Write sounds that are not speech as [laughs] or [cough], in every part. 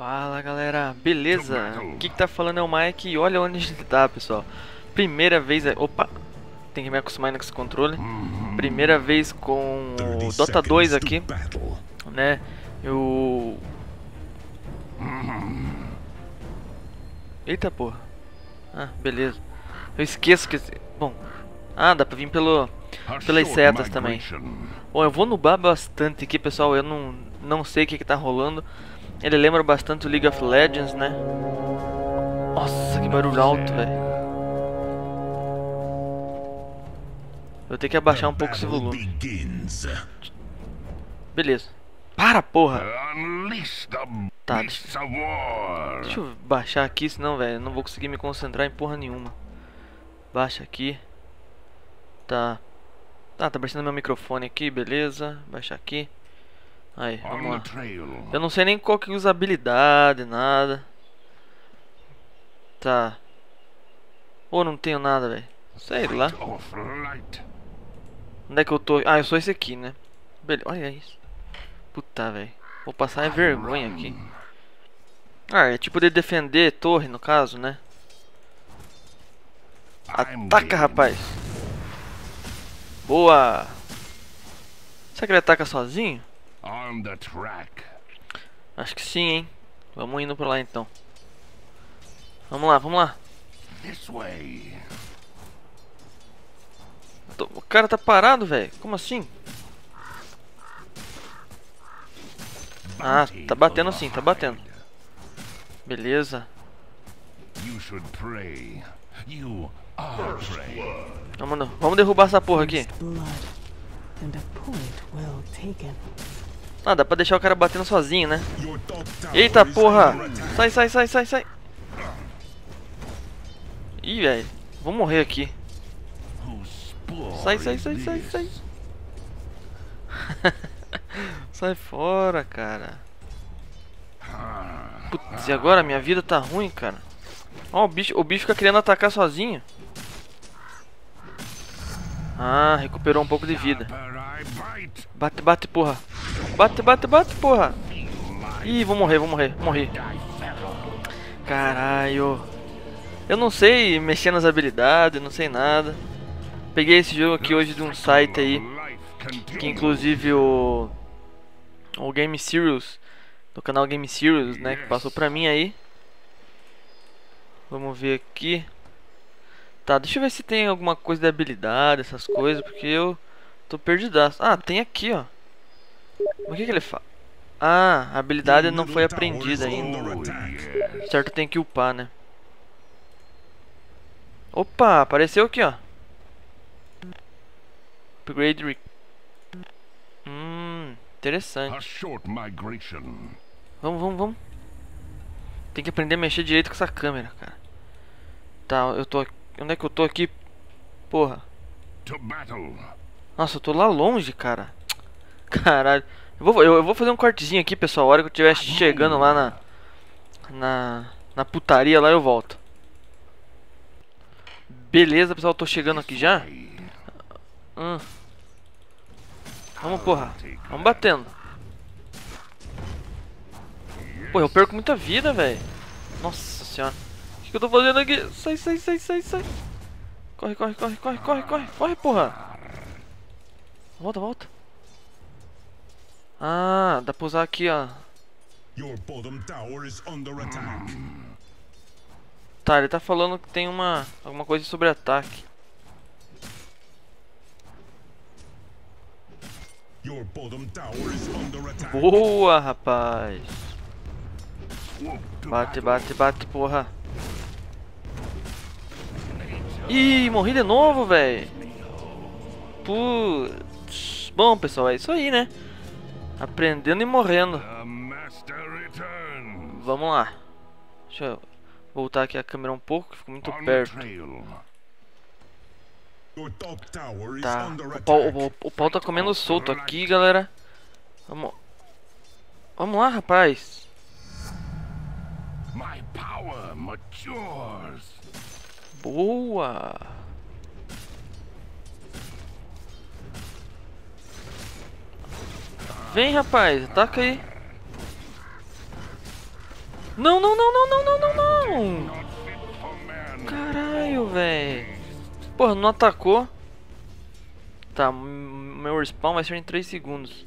Fala galera, beleza? Aqui que tá falando é o Mike. E olha onde a gente tá pessoal. Primeira vez, opa, tem que me acostumar com esse controle Primeira vez com o Dota 2 aqui Né, eu... Eita porra. Ah, beleza. Eu esqueço que... Bom, ah, dá pra vir pelo, pelas setas também. Bom, eu vou nubar bastante aqui pessoal, eu não, não sei o que que tá rolando ele lembra bastante o League of Legends, né? Nossa, que barulho alto, velho. Vou ter que abaixar um pouco esse volume. Beleza. Para, porra! Tá, deixa, deixa eu baixar aqui, senão, velho, não vou conseguir me concentrar em porra nenhuma. Baixa aqui. Tá. Tá, tá baixando meu microfone aqui, beleza. Baixa aqui. Aí, vamos lá. Eu não sei nem qual que usa habilidade, nada. Tá. Ou não tenho nada, velho. Sei lá. Onde é que eu tô? Ah, eu sou esse aqui, né? Beleza, olha isso. Puta, velho. Vou passar é vergonha aqui. Ah, é tipo de defender torre, no caso, né? Ataca, rapaz. Boa. Será que ele ataca sozinho? On the track. Acho que sim, hein? Vamos indo por lá então. Vamos lá, vamos lá. This way. O cara tá parado, velho. Como assim? Ah, tá batendo sim, tá batendo. Beleza. Vamos, vamos derrubar essa porra aqui. Ah, dá pra deixar o cara batendo sozinho, né? Eita porra! Sai, sai, sai, sai, sai! Ih, velho. Vou morrer aqui. Sai, sai, sai, sai, sai. [laughs] sai fora, cara. Putz, e agora? Minha vida tá ruim, cara. Ó, o bicho, o bicho fica querendo atacar sozinho. Ah, recuperou um pouco de vida. Bate, bate, porra. Bate, bate, bate, porra. Ih, vou morrer, vou morrer, morri. Caralho. Eu não sei mexer nas habilidades, não sei nada. Peguei esse jogo aqui hoje de um site aí. Que inclusive o. O Game Serious. Do canal Game Serious, né? Que passou pra mim aí. Vamos ver aqui. Tá, deixa eu ver se tem alguma coisa de habilidade, essas coisas, porque eu tô perdidaço. Ah, tem aqui, ó. O que que ele fala? Ah, a habilidade não foi aprendida ainda. Certo, tem que upar, né? Opa, apareceu aqui, ó. Upgrade. Hum, interessante. Vamos, vamos, vamos. Tem que aprender a mexer direito com essa câmera, cara. Tá, eu tô aqui. Onde é que eu tô aqui? Porra. Nossa, eu tô lá longe, cara. Caralho. Eu vou, eu, eu vou fazer um cortezinho aqui, pessoal. A hora que eu estiver chegando lá na, na. Na putaria lá eu volto. Beleza, pessoal. Eu tô chegando aqui já. Hum. Vamos, porra. Vamos batendo. Pô, eu perco muita vida, velho. Nossa senhora. O que, que eu tô fazendo aqui? Sai, sai, sai, sai, sai. Corre, corre, corre, corre, corre, corre, corre, porra. Volta, volta. Ah, dá pra usar aqui, ó. Tá, ele tá falando que tem uma alguma coisa sobre ataque. Boa, rapaz. Bate, bate, bate, porra. Ih, morri de novo, velho. Putz. Bom, pessoal, é isso aí, né? Aprendendo e morrendo. Vamos lá. Deixa eu voltar aqui a câmera um pouco, que ficou muito perto. Tá. O pau, o, o pau tá comendo solto aqui, galera. Vamos. Vamos lá, rapaz. Boa. Vem, rapaz, ataca aí. Não, não, não, não, não, não, não, não. Caralho, velho. Porra, não atacou. Tá, meu respawn vai ser em 3 segundos.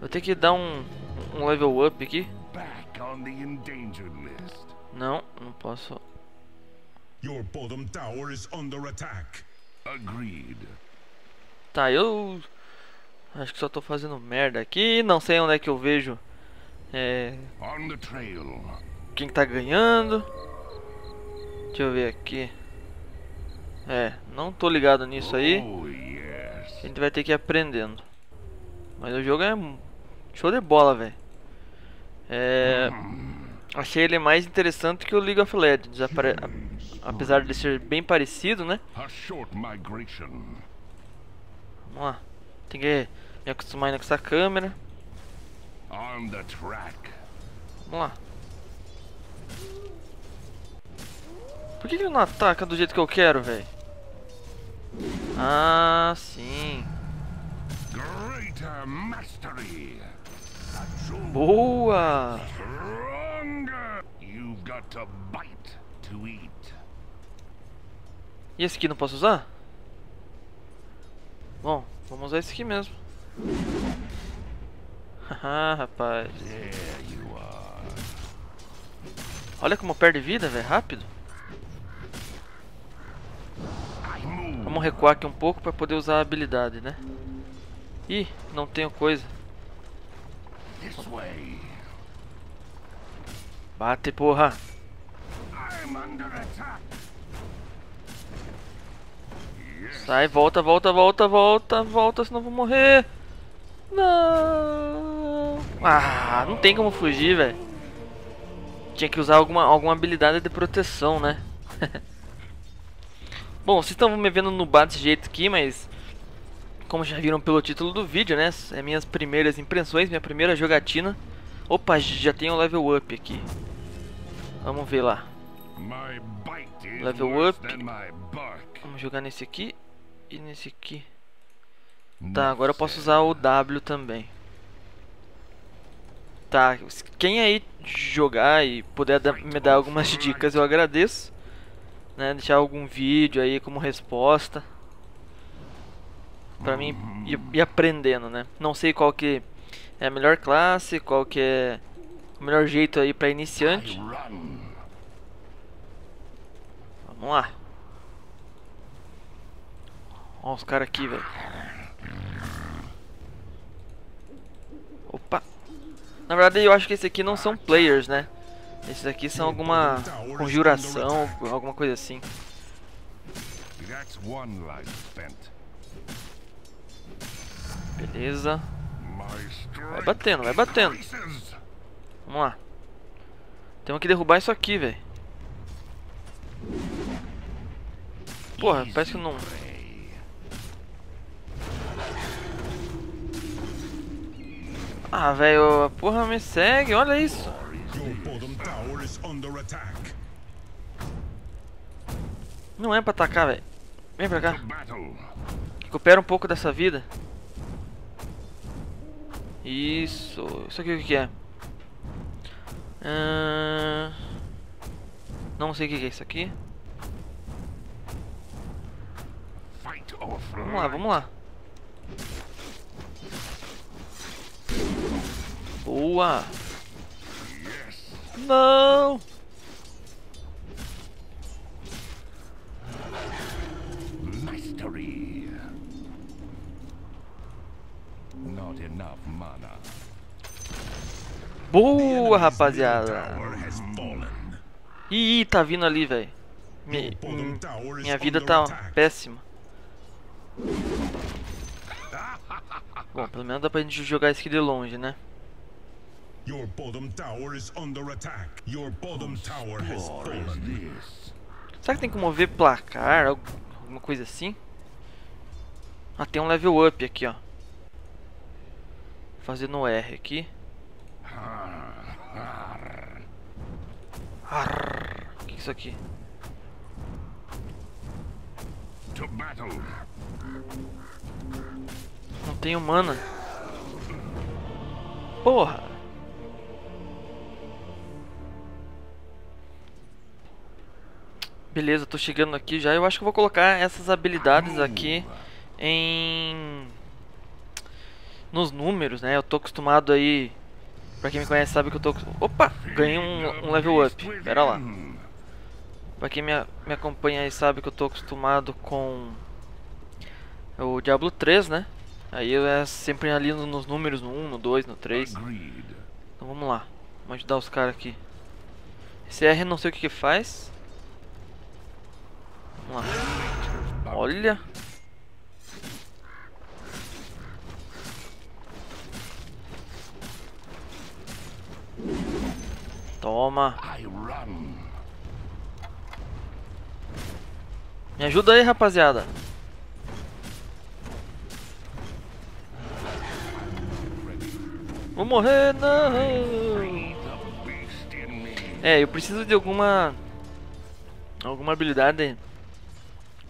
Vou ter que dar um, um level up aqui. Não, não posso. Your bottom tower is under attack. Agreed. Tá, eu acho que só tô fazendo merda aqui, não sei onde é que eu vejo é quem tá ganhando. Deixa eu ver aqui. É, não tô ligado nisso aí. Oh, A gente vai ter que ir aprendendo. Mas o jogo é show de bola, velho. É, achei ele mais interessante que o League of Legends, apesar de ser bem parecido, né? Vamos lá. Tem que me acostumar ainda com essa câmera. Vamos lá. Por que ele não ataca do jeito que eu quero, velho? Ah, sim. Boa! E esse aqui não posso usar? Bom, vamos usar esse aqui mesmo. Haha, [laughs] rapaz. Olha como perde vida, velho, rápido. Vamos recuar aqui um pouco para poder usar a habilidade, né? Ih, não tenho coisa. Bate, porra. Sai, volta, volta, volta, volta, volta, senão vou morrer. Não. Ah, não tem como fugir, velho. Tinha que usar alguma, alguma habilidade de proteção, né? [laughs] Bom, vocês estão me vendo no bar desse jeito aqui, mas como já viram pelo título do vídeo, né? É minhas primeiras impressões, minha primeira jogatina. Opa, já tem um level up aqui. Vamos ver lá. Level up. Vamos jogar nesse aqui e nesse aqui. Tá, agora eu posso usar o W também. Tá, quem aí jogar e puder me dar algumas dicas eu agradeço né, deixar algum vídeo aí como resposta para mim ir, ir, aprendendo, né? Não sei qual que é a melhor classe, qual que é o melhor jeito aí para iniciante. Vamos lá. Olha os caras aqui, velho. Opa. Na verdade, eu acho que esse aqui não são players, né? Esses aqui são alguma conjuração, alguma coisa assim. Beleza. Vai batendo, vai batendo. Vamos lá. Temos que derrubar isso aqui, velho. Porra, parece que não... Ah, velho, porra me segue, olha isso. Não é pra atacar, velho. Vem pra cá. Recupera um pouco dessa vida. Isso. Isso aqui o que é? Uh... Não sei o que é isso aqui. Vamos lá, vamos lá. Boa! Não! Mastery. Not enough mana. Boa, rapaziada. Ih, tá vindo ali, velho. Minha, minha vida tá péssima. [laughs] Bom, pelo menos dá pra gente jogar isso aqui de longe, né? Your bottom tower is under attack. Your bottom tower has fallen. Será que tem que mover placar? Alguma coisa assim? Ah, tem um level up aqui, ó. Fazendo R aqui. [laughs] O que é isso aqui? Não tenho mana. Porra! Beleza, tô chegando aqui já. Eu acho que vou colocar essas habilidades aqui em... Nos números, né? Eu tô acostumado aí... Pra quem me conhece sabe que eu tô... Opa! Ganhei um, um level up. Pera lá. Pra quem me, me acompanha aí sabe que eu tô acostumado com... O Diablo 3, né? Aí é sempre ali nos números, no 1, no 2, no 3. Então vamos lá. Vamos ajudar os caras aqui. Esse R não sei o que que faz. Vamos lá. Olha. Toma. Me ajuda aí, rapaziada. Vou morrer, não. É, eu preciso de alguma alguma habilidade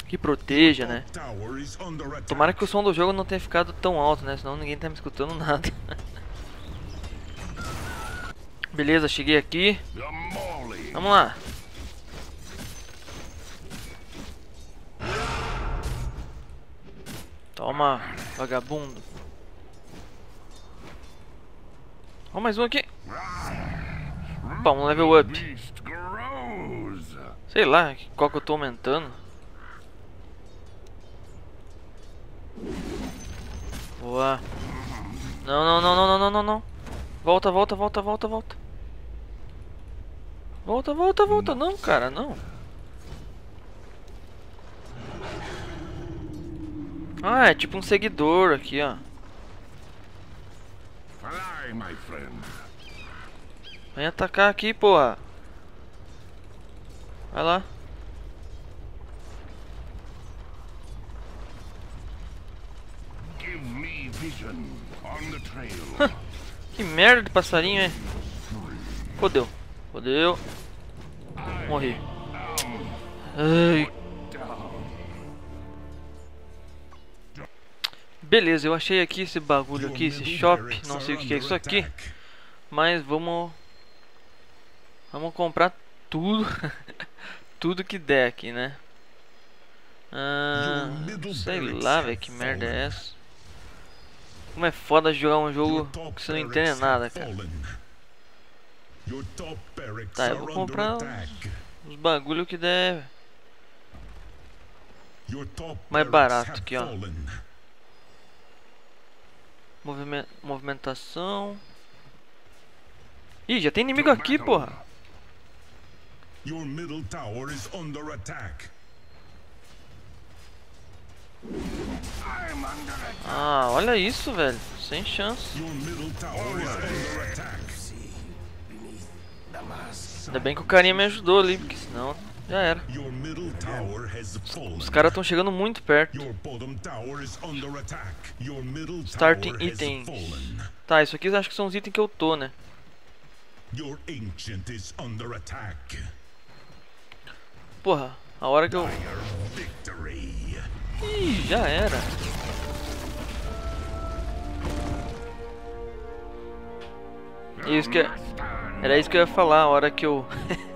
que proteja, né? Tomara que o som do jogo não tenha ficado tão alto, né? Senão ninguém tá me escutando nada. [laughs] Beleza, cheguei aqui. Vamos lá. Toma, vagabundo. Ó, mais um aqui. Opa, um level up. Sei lá, qual que eu tô aumentando. Boa. Não, não, não, não, não, não, não. Volta, volta, volta, volta, volta. Volta, volta, volta. Não, cara, não. Ah, é tipo um seguidor aqui, ó. Vem atacar aqui, porra. Vai lá. que merda de passarinho, é? Fodeu. Fodeu. Morri. Ai. Beleza, eu achei aqui esse bagulho aqui, esse shop. Não sei o que é isso aqui. Mas vamos... Vamos comprar tudo. [laughs] tudo que der aqui, né? Ah, sei lá, velho, que merda é essa? Como é foda jogar um jogo que você não entende nada, cara. Tá, eu vou comprar os, bagulho que der mais barato aqui, ó. Movimento, movimentação. Ih, já tem inimigo aqui, porra. Your middle tower is under attack. Ah, olha isso, velho. Sem chance. Ainda bem que o carinha me ajudou ali, porque senão já era. Os caras estão chegando muito perto. Starting itens. Tá, isso aqui eu acho que são os itens que eu tô, né? Porra, a hora que eu... Ih, já era. Isso que... É- era isso que eu ia falar, a hora que eu [laughs]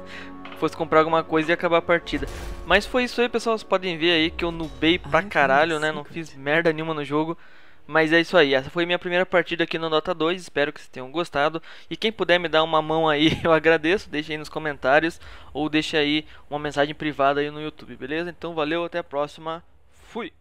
fosse comprar alguma coisa e acabar a partida. Mas foi isso aí, pessoal. Vocês podem ver aí que eu nubei pra caralho, né? Não fiz merda nenhuma no jogo. Mas é isso aí, essa foi minha primeira partida aqui no Dota 2, espero que vocês tenham gostado. E quem puder me dar uma mão aí, [laughs] eu agradeço, deixe aí nos comentários ou deixe aí uma mensagem privada aí no YouTube, beleza? Então valeu, até a próxima, fui!